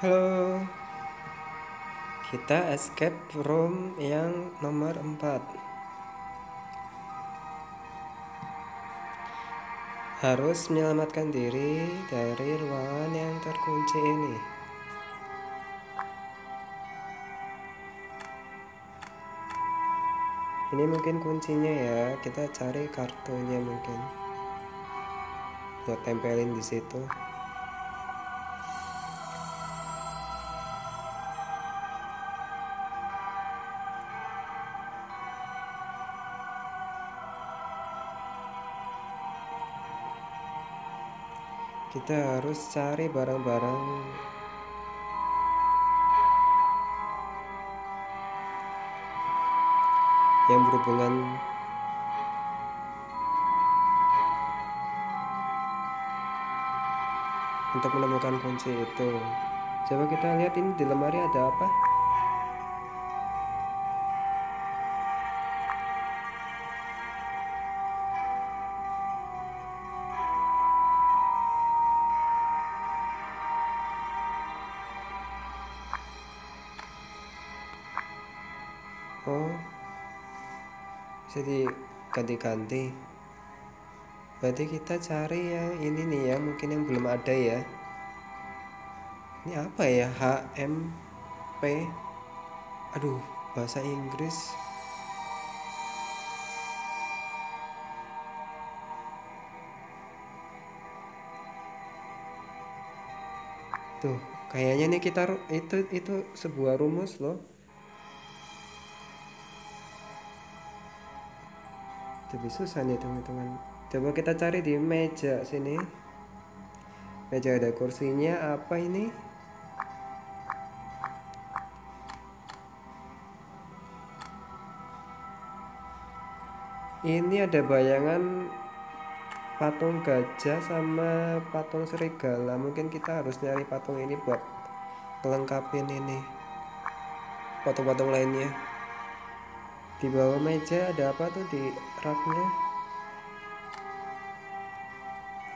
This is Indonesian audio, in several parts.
Halo. Kita escape room yang nomor 4. Harus menyelamatkan diri dari ruangan yang terkunci ini. Ini mungkin kuncinya ya. Kita cari kartunya mungkin. Buat tempelin di situ. Kita harus cari barang-barang. Yang berhubungan untuk menemukan kunci itu. Coba kita lihat ini di lemari ada apa oh bisa diganti-ganti berarti kita cari yang ini nih ya mungkin yang belum ada ya. Ini apa ya? HMP aduh bahasa Inggris. Tuh kayaknya nih kita itu itu sebuah rumus loh lebih susah nih teman-teman. Coba kita cari di meja sini. Meja ada kursinya apa ini? Ini ada bayangan patung gajah sama patung serigala. Mungkin kita harus nyari patung ini buat melengkapin ini patung-patung lainnya di bawah meja ada apa tuh di raknya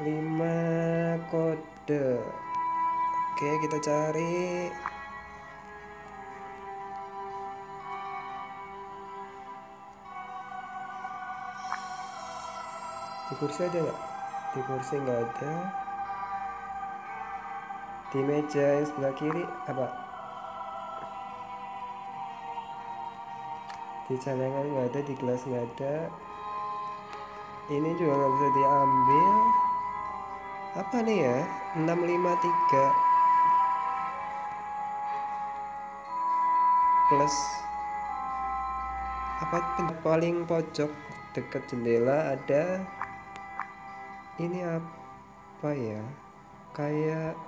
5 kode. Oke kita cari. Di kursi ada nggak? Di kursi nggak ada. Di meja yang sebelah kiri apa di cadangan nggak ada di gelas nggak ada. Ini juga nggak bisa diambil. Apa nih ya? 653 plus. Apa paling pojok dekat jendela ada. Ini apa ya? Kayak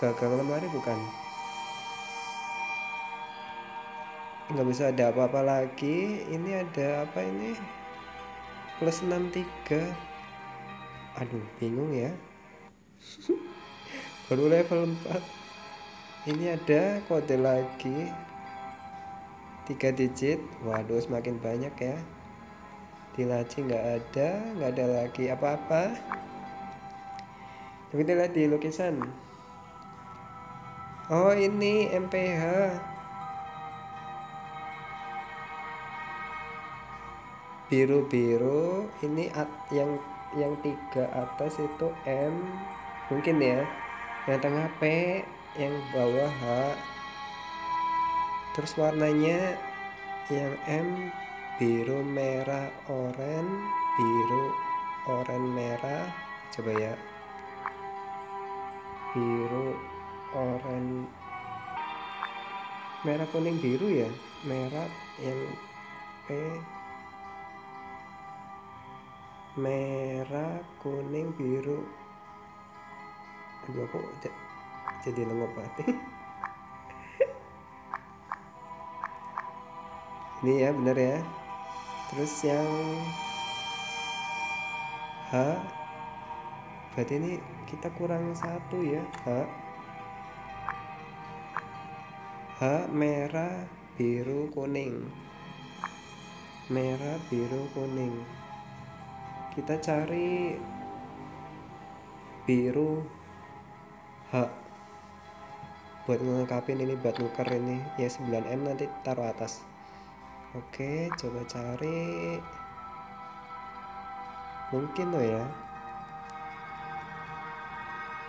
gagal lemari bukan nggak bisa ada apa-apa lagi. Ini ada apa ini? Plus 63 aduh bingung ya. Baru level 4 ini ada kode lagi. Tiga digit. Waduh semakin banyak ya. Di laci nggak ada nggak ada lagi apa-apa. Kita lihat di lukisan. Oh ini MPH biru-biru ini at, yang yang tiga atas itu M mungkin ya. Yang tengah P yang bawah H. Terus warnanya yang M biru merah oranye biru oranye merah. Coba ya. Biru oranye. Merah kuning biru ya? Merah yang P merah kuning biru. Aduh aku jadi lengop banget. Ini ya bener ya. Terus yang H. Berarti ini kita kurang satu ya H. H merah biru kuning. Merah biru kuning kita cari biru hak buat ngelengkapin ini buat nuker ini. Ya 9M nanti taruh atas. Oke coba cari. Mungkin loh ya.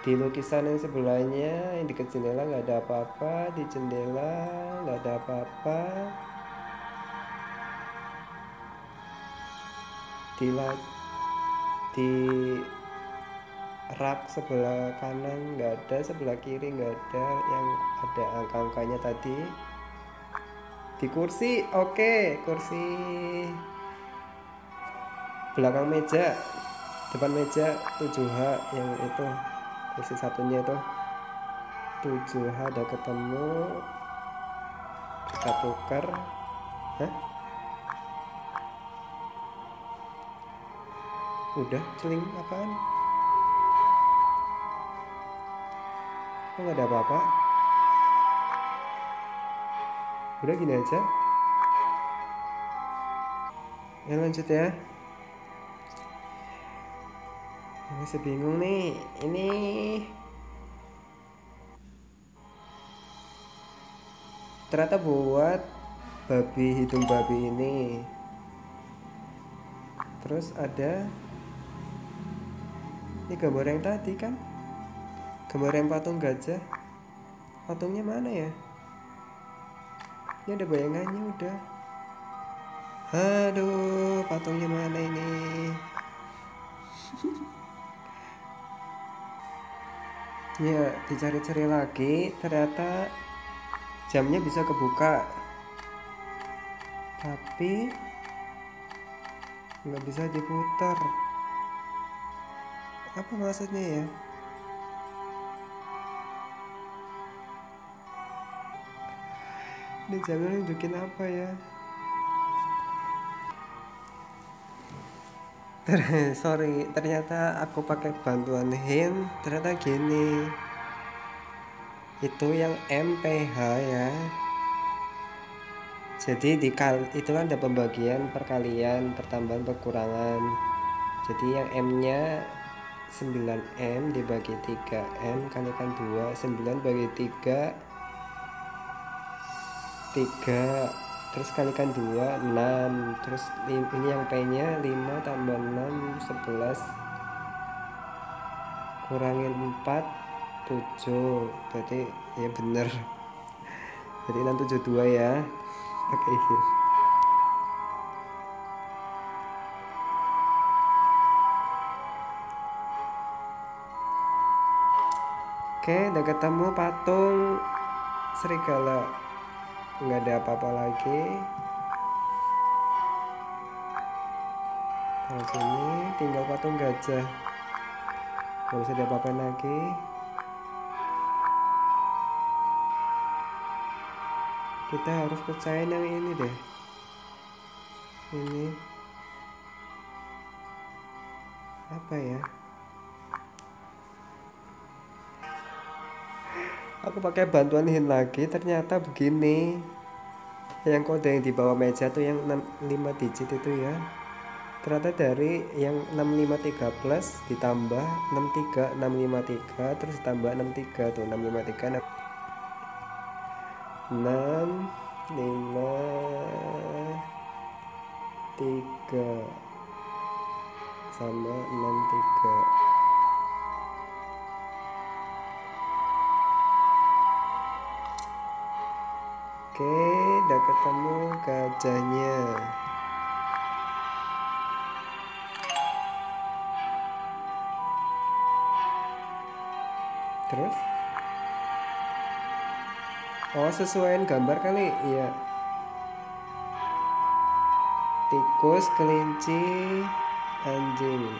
Di lukisan yang sebelahnya yang dekat jendela nggak ada apa-apa. Di jendela nggak ada apa-apa. Di di rak sebelah kanan nggak ada sebelah kiri nggak ada yang ada angka-angkanya tadi. Di kursi oke okay, kursi belakang meja depan meja 7H yang itu kursi satunya itu. 7H ada ketemu kita tukar. Hah? Udah celing apaan? Kok nggak ada apa-apa? Udah gini aja. Ya lanjut ya. Masih bingung nih. Ini ternyata buat babi hidung babi ini. Terus ada ini gambar yang tadi kan? Gambar yang patung gajah. Patungnya mana ya? Ini ada bayangannya udah. Aduh patungnya mana ini? Ya dicari-cari lagi. Ternyata jamnya bisa kebuka. Tapi nggak bisa diputar apa maksudnya ya? Ini jamnya nunjukin apa ya? Sorry ternyata aku pakai bantuan hand. Ternyata gini. Itu yang MPH ya. Jadi di kal itu kan ada pembagian perkalian pertambahan perkurangan jadi yang M nya 9M dibagi 3M kalikan 2 9 bagi 3 3 terus kalikan 2 6 terus ini yang P nya 5 tambah 6 11 kurangin 4 7 berarti ya bener. Jadi 672 ya. Pakai hint Oke, udah ketemu patung serigala. Nggak ada apa-apa lagi. Nah sini tinggal patung gajah. Nggak bisa diapa-apain lagi. Kita harus percaya yang ini deh. Ini. Apa ya aku pakai bantuan hin lagi ternyata begini. Yang kode yang di bawah meja tuh yang 6, 5 digit itu ya. Ternyata dari yang 653 plus ditambah 63 653 terus ditambah 63 tuh 653 6, 6 5 3 sama 63 Oke, udah ketemu gajahnya. Terus? Oh, sesuaiin gambar kali, iya. Tikus, kelinci, anjing.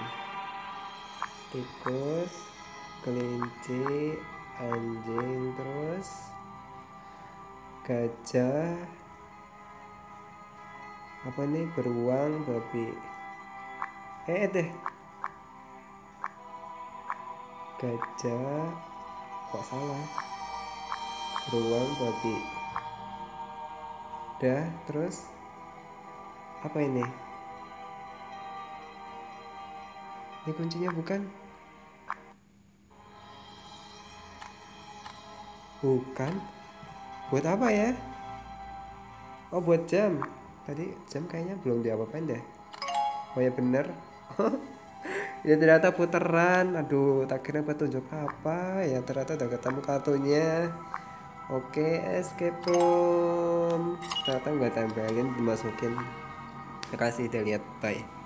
Tikus, kelinci, anjing, terus gajah. Apa nih beruang babi. Eh deh. Gajah. Kok salah? Beruang babi. Dah terus? Apa ini? Ini kuncinya bukan? Bukan buat apa ya? Oh buat jam. Tadi jam kayaknya belum diapa-apain deh. Oh ya bener. Ya ternyata puteran. Aduh tak kira petunjuk apa. Ya ternyata udah ketemu kartunya. Oke escape room. Ternyata nggak tempelin dimasukin. Kasih udah lihat bye